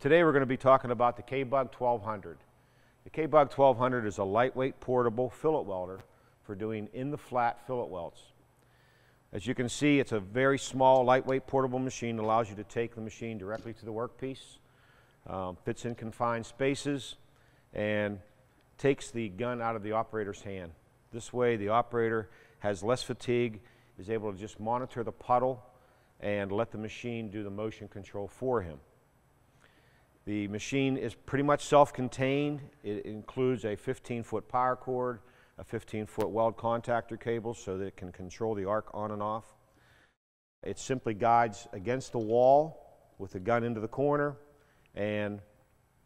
Today we're going to be talking about the K-Bug 1200. The K-Bug 1200 is a lightweight portable fillet welder for doing in the flat fillet welds. As you can see, it's a very small, lightweight portable machine that allows you to take the machine directly to the workpiece, um, fits in confined spaces, and takes the gun out of the operator's hand. This way, the operator has less fatigue, is able to just monitor the puddle and let the machine do the motion control for him. The machine is pretty much self-contained. It includes a 15-foot power cord, a 15-foot weld contactor cable so that it can control the arc on and off. It simply guides against the wall with the gun into the corner and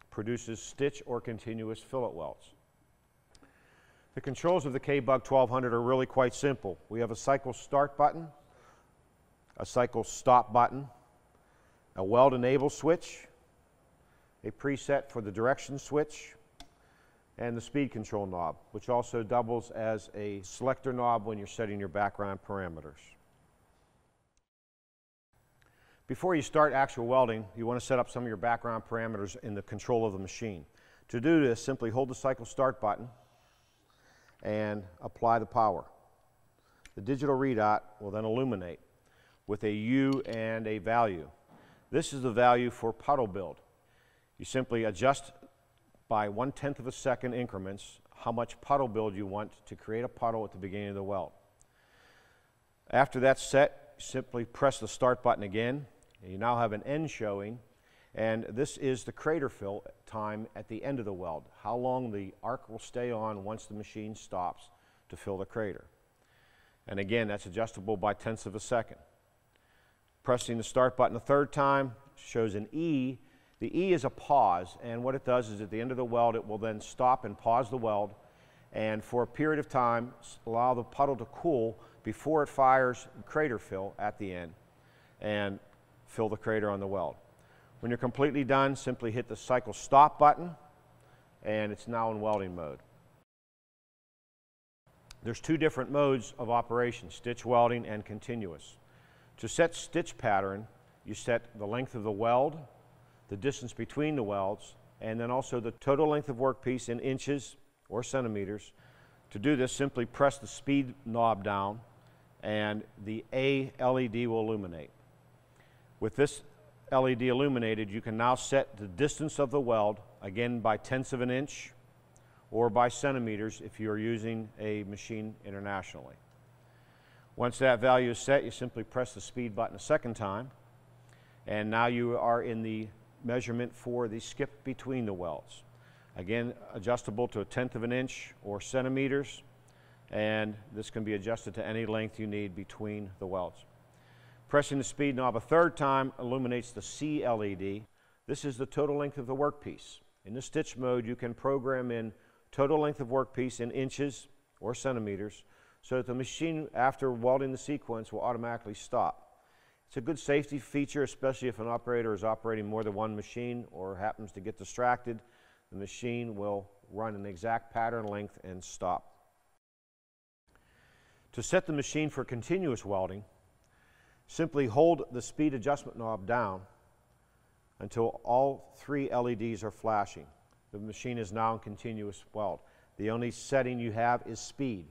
produces stitch or continuous fillet welds. The controls of the K-Bug 1200 are really quite simple. We have a cycle start button, a cycle stop button, a weld enable switch, a preset for the direction switch, and the speed control knob, which also doubles as a selector knob when you're setting your background parameters. Before you start actual welding, you want to set up some of your background parameters in the control of the machine. To do this, simply hold the cycle start button and apply the power. The digital readout will then illuminate with a U and a value. This is the value for puddle build. You simply adjust by one-tenth of a second increments how much puddle build you want to create a puddle at the beginning of the weld. After that's set, simply press the start button again. And you now have an end showing and this is the crater fill time at the end of the weld, how long the arc will stay on once the machine stops to fill the crater. And again, that's adjustable by tenths of a second. Pressing the start button a third time shows an E. The E is a pause, and what it does is at the end of the weld, it will then stop and pause the weld, and for a period of time, allow the puddle to cool before it fires crater fill at the end and fill the crater on the weld. When you're completely done, simply hit the cycle stop button and it's now in welding mode. There's two different modes of operation, stitch welding and continuous. To set stitch pattern, you set the length of the weld, the distance between the welds, and then also the total length of workpiece in inches or centimeters. To do this, simply press the speed knob down and the A LED will illuminate. With this LED illuminated, you can now set the distance of the weld, again by tenths of an inch or by centimeters if you are using a machine internationally. Once that value is set, you simply press the speed button a second time, and now you are in the measurement for the skip between the welds. Again, adjustable to a tenth of an inch or centimeters, and this can be adjusted to any length you need between the welds. Pressing the speed knob a third time illuminates the C LED. This is the total length of the workpiece. In the stitch mode, you can program in total length of workpiece in inches or centimeters so that the machine, after welding the sequence, will automatically stop. It's a good safety feature, especially if an operator is operating more than one machine or happens to get distracted. The machine will run an exact pattern length and stop. To set the machine for continuous welding, Simply hold the speed adjustment knob down until all three LEDs are flashing. The machine is now in continuous weld. The only setting you have is speed.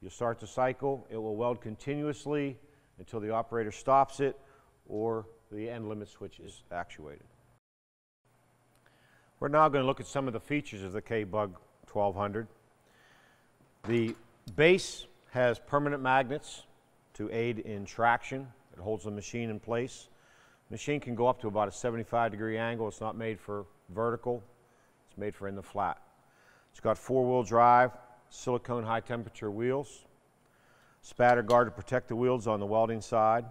You'll start the cycle, it will weld continuously until the operator stops it or the end limit switch is actuated. We're now going to look at some of the features of the K-Bug 1200. The base has permanent magnets to aid in traction. It holds the machine in place. The machine can go up to about a 75 degree angle. It's not made for vertical. It's made for in the flat. It's got four-wheel drive, silicone high temperature wheels, spatter guard to protect the wheels on the welding side,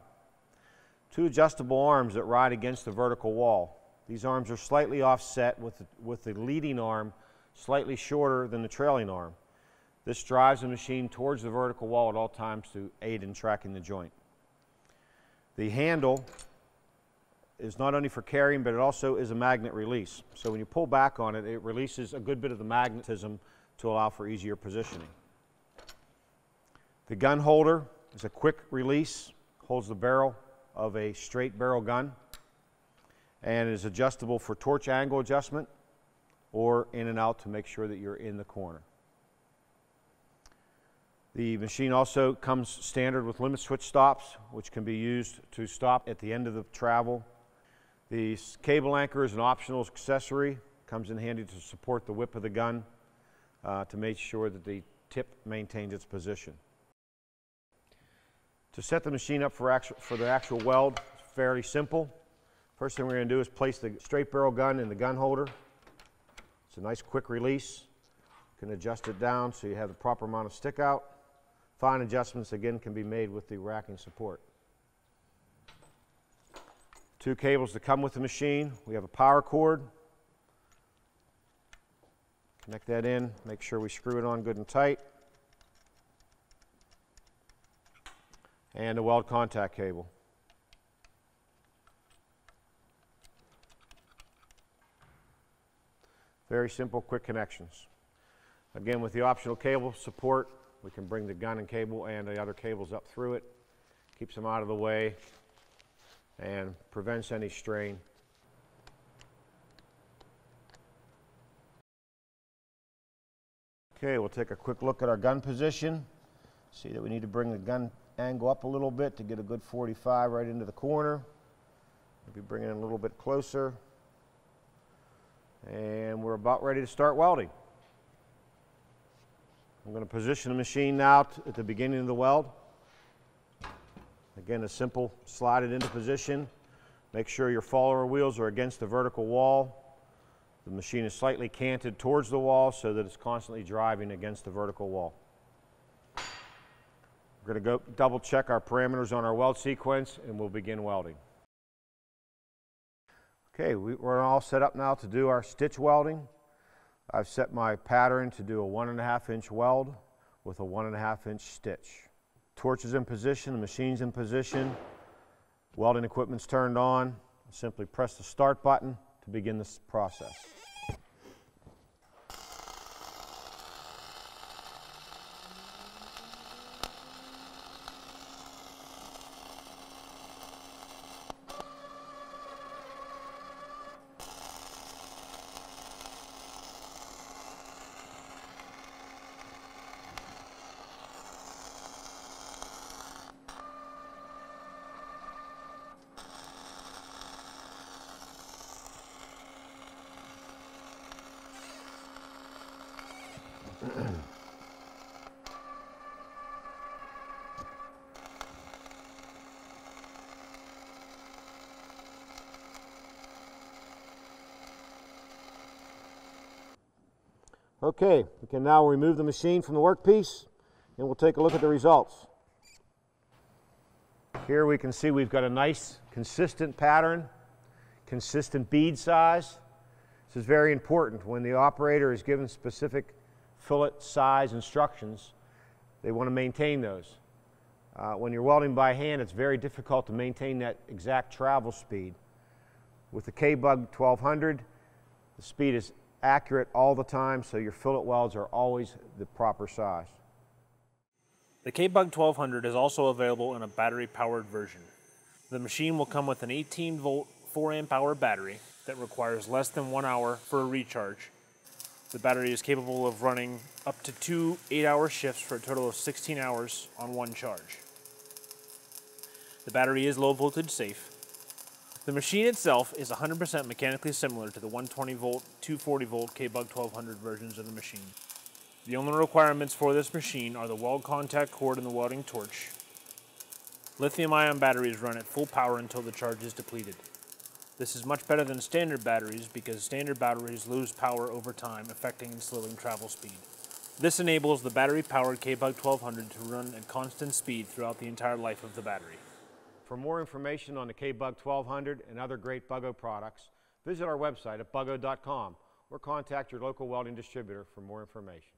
two adjustable arms that ride against the vertical wall. These arms are slightly offset with the, with the leading arm slightly shorter than the trailing arm. This drives the machine towards the vertical wall at all times to aid in tracking the joint. The handle is not only for carrying, but it also is a magnet release. So when you pull back on it, it releases a good bit of the magnetism to allow for easier positioning. The gun holder is a quick release, holds the barrel of a straight barrel gun. and is adjustable for torch angle adjustment or in and out to make sure that you're in the corner. The machine also comes standard with limit switch stops, which can be used to stop at the end of the travel. The cable anchor is an optional accessory, comes in handy to support the whip of the gun uh, to make sure that the tip maintains its position. To set the machine up for, actual, for the actual weld, it's fairly simple. First thing we're going to do is place the straight barrel gun in the gun holder. It's a nice quick release. You can adjust it down so you have the proper amount of stick out. Fine adjustments again can be made with the racking support. Two cables that come with the machine. We have a power cord. Connect that in, make sure we screw it on good and tight. And a weld contact cable. Very simple, quick connections. Again, with the optional cable support, we can bring the gun and cable and the other cables up through it. Keeps them out of the way and prevents any strain. Okay, we'll take a quick look at our gun position. See that we need to bring the gun angle up a little bit to get a good 45 right into the corner. Maybe bring it in a little bit closer. And we're about ready to start welding. I'm going to position the machine now at the beginning of the weld. Again, a simple slide it into position. Make sure your follower wheels are against the vertical wall. The machine is slightly canted towards the wall so that it's constantly driving against the vertical wall. We're going to go double check our parameters on our weld sequence and we'll begin welding. Okay, we, we're all set up now to do our stitch welding. I've set my pattern to do a one and a half inch weld with a one and a half inch stitch. Torch is in position, the machine's in position, welding equipment's turned on. Simply press the start button to begin this process. Okay, we can now remove the machine from the workpiece and we'll take a look at the results. Here we can see we've got a nice consistent pattern, consistent bead size. This is very important when the operator is given specific fillet size instructions, they want to maintain those. Uh, when you're welding by hand, it's very difficult to maintain that exact travel speed. With the K-Bug 1200, the speed is accurate all the time, so your fillet welds are always the proper size. The K-Bug 1200 is also available in a battery-powered version. The machine will come with an 18 volt 4 amp hour battery that requires less than one hour for a recharge. The battery is capable of running up to two 8 hour shifts for a total of 16 hours on one charge. The battery is low voltage safe. The machine itself is 100% mechanically similar to the 120 volt, 240 volt K-Bug 1200 versions of the machine. The only requirements for this machine are the weld contact cord and the welding torch. Lithium ion batteries run at full power until the charge is depleted. This is much better than standard batteries because standard batteries lose power over time, affecting and slowing travel speed. This enables the battery powered K-Bug 1200 to run at constant speed throughout the entire life of the battery. For more information on the K-Bug 1200 and other great Bug-O products, visit our website at bugo.com or contact your local welding distributor for more information.